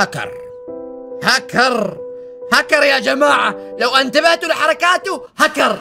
هكر. هكر. هكر يا جماعة. لو أنتبهتوا لحركاته هكر.